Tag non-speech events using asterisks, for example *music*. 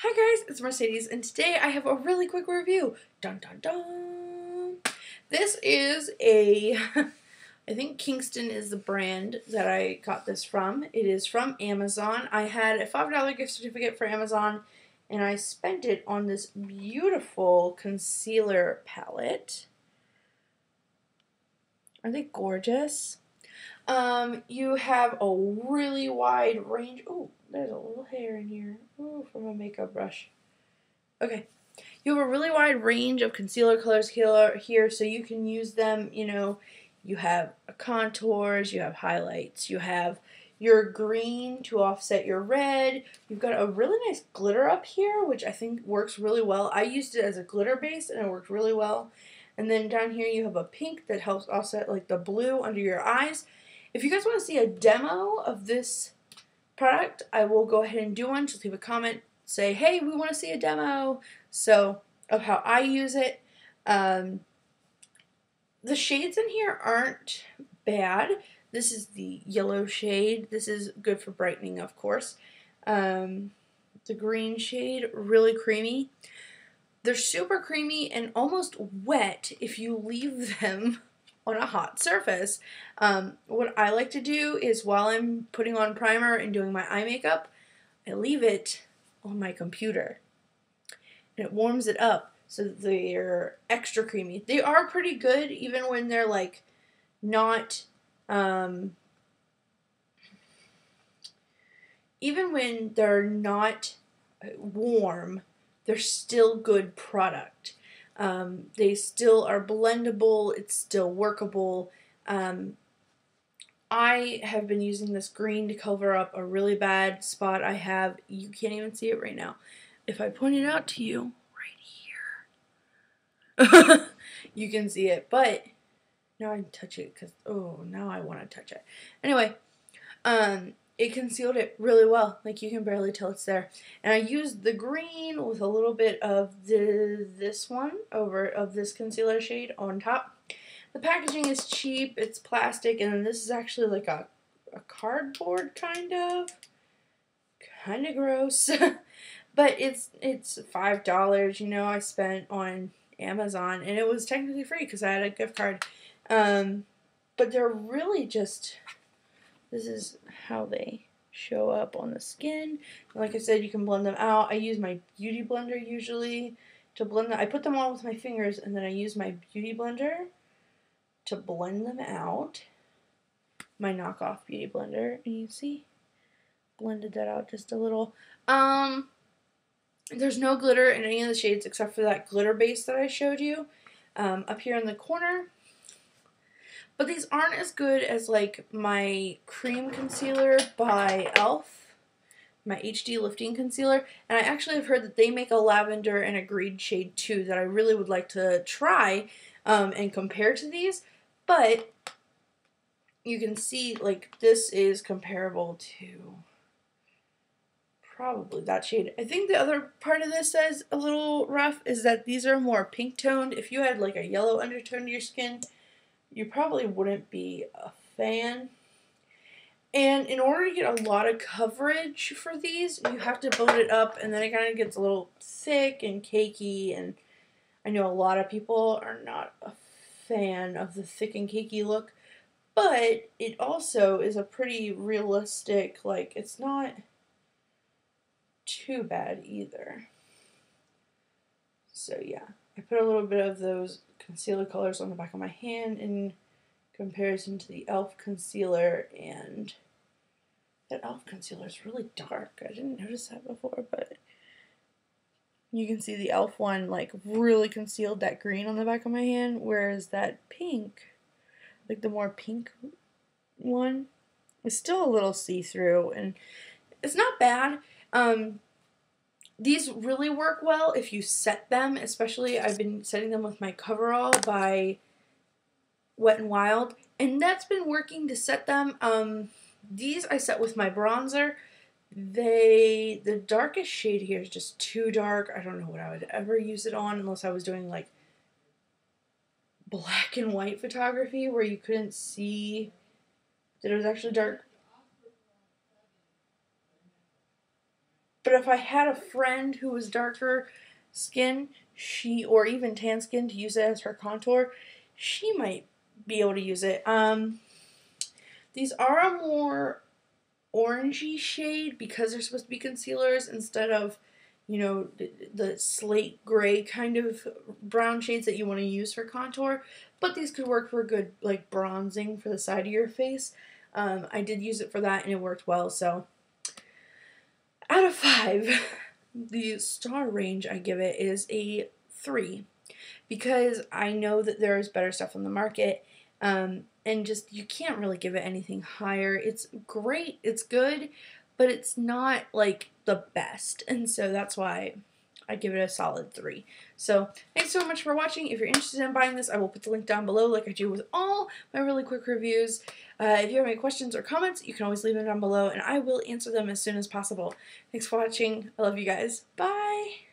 Hi guys, it's Mercedes, and today I have a really quick review. Dun dun dun! This is a, *laughs* I think Kingston is the brand that I got this from. It is from Amazon. I had a $5 gift certificate for Amazon, and I spent it on this beautiful concealer palette. Are they gorgeous? Um, you have a really wide range. Oh, there's a little hair in here. Ooh, from a makeup brush. Okay. You have a really wide range of concealer colors here, here, so you can use them, you know, you have contours, you have highlights, you have your green to offset your red. You've got a really nice glitter up here, which I think works really well. I used it as a glitter base and it worked really well. And then down here you have a pink that helps offset like the blue under your eyes. If you guys want to see a demo of this product, I will go ahead and do one. Just leave a comment, say, hey, we want to see a demo. So, of how I use it. Um, the shades in here aren't bad. This is the yellow shade. This is good for brightening, of course. Um, the green shade, really creamy. They're super creamy and almost wet if you leave *laughs* them on a hot surface. Um, what I like to do is while I'm putting on primer and doing my eye makeup, I leave it on my computer. And it warms it up so that they're extra creamy. They are pretty good even when they're like not um, even when they're not warm, they're still good product. Um, they still are blendable, it's still workable. Um, I have been using this green to cover up a really bad spot I have. You can't even see it right now. If I point it out to you, right here, *laughs* you can see it. But now I touch it because, oh, now I want to touch it. Anyway, um, it concealed it really well. Like you can barely tell it's there. And I used the green with a little bit of the this one over of this concealer shade on top. The packaging is cheap. It's plastic, and this is actually like a a cardboard kind of, kind of gross. *laughs* but it's it's five dollars. You know, I spent on Amazon, and it was technically free because I had a gift card. Um, but they're really just this is how they show up on the skin. Like I said, you can blend them out. I use my beauty blender usually to blend them. I put them on with my fingers and then I use my beauty blender to blend them out. My knockoff beauty blender. And you see? Blended that out just a little. Um, there's no glitter in any of the shades except for that glitter base that I showed you. Um, up here in the corner, but these aren't as good as like my cream concealer by e.l.f. My HD lifting concealer. And I actually have heard that they make a lavender and a green shade too that I really would like to try um, and compare to these. But you can see like this is comparable to probably that shade. I think the other part of this that's a little rough is that these are more pink toned. If you had like a yellow undertone to your skin, you probably wouldn't be a fan. And in order to get a lot of coverage for these, you have to build it up and then it kind of gets a little thick and cakey and I know a lot of people are not a fan of the thick and cakey look, but it also is a pretty realistic, like it's not too bad either. So yeah, I put a little bit of those concealer colors on the back of my hand in comparison to the e.l.f. concealer and that e.l.f. concealer is really dark. I didn't notice that before, but you can see the e.l.f. one like really concealed that green on the back of my hand, whereas that pink, like the more pink one, is still a little see-through and it's not bad. Um, these really work well if you set them, especially I've been setting them with my coverall by Wet n Wild, and that's been working to set them. Um, these I set with my bronzer. They, the darkest shade here is just too dark. I don't know what I would ever use it on unless I was doing like black and white photography where you couldn't see that it was actually dark But if I had a friend who was darker skin, she or even tan skin to use it as her contour, she might be able to use it. Um, these are a more orangey shade because they're supposed to be concealers instead of you know the, slate gray kind of brown shades that you want to use for contour but these could work for good like bronzing for the side of your face um, I did use it for that and it worked well so out of five *laughs* the star range I give it is a three because I know that there is better stuff on the market um, and just you can't really give it anything higher. It's great, it's good, but it's not like the best. And so that's why I give it a solid 3. So thanks so much for watching. If you're interested in buying this, I will put the link down below like I do with all my really quick reviews. Uh, if you have any questions or comments, you can always leave them down below and I will answer them as soon as possible. Thanks for watching. I love you guys. Bye!